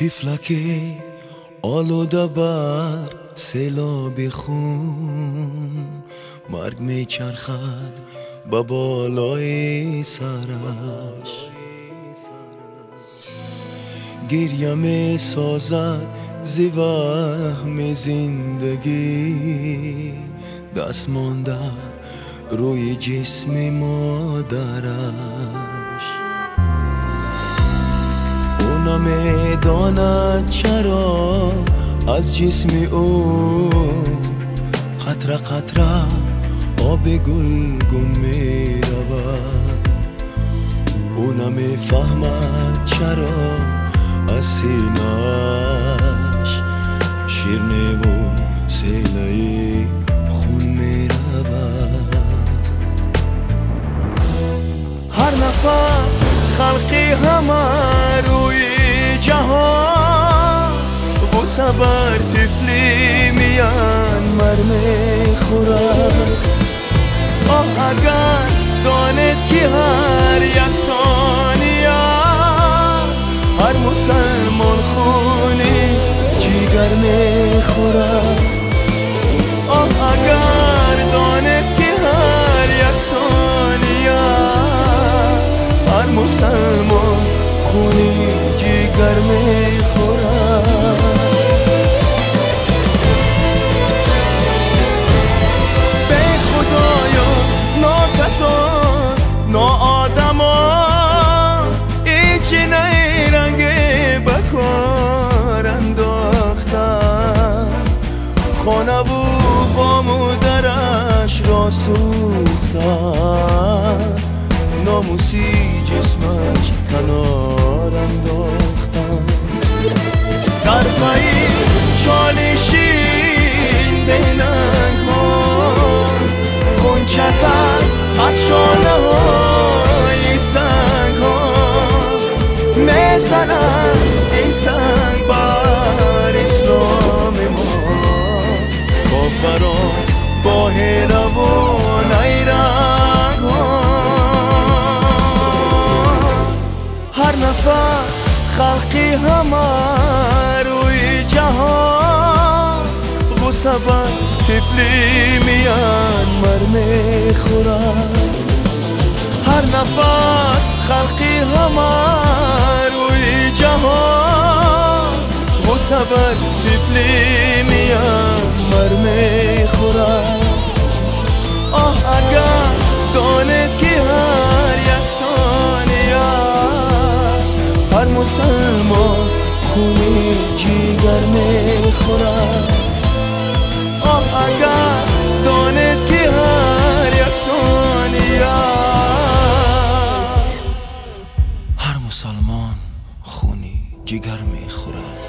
تیفلکی آلوده بر سیلاب خون. مرگ می چرخد به بالای سرش. گریه می سازد زی وهم زندگی. دست مانده روی جسم مادرش. اونا می‌داند چرا از جسم او قطره قطره آب گلگون می رود؟ او نمی‌فهمد چرا از سینش شیرنه و سیله خون می رود؟ هر نفس خلقی همه روی غصه بر تفلی میان مرمه خورد آه اگر داند که هر یک ثانیه هر مسلمان خونی جیگر می‌خورد سوختن ناموسی جسمش کنار انداختن در پایی چالشین بینن ها. خون چکن از شانه های سنگ ها. می‌زنن این سنگ نفس خلقی همه روی جهان. غصه بر تفلی میان مر می‌خورن. هر نفس خلقی همه روی جهان. غصه بر تفلی سلمان خونی جگر می‌خورد.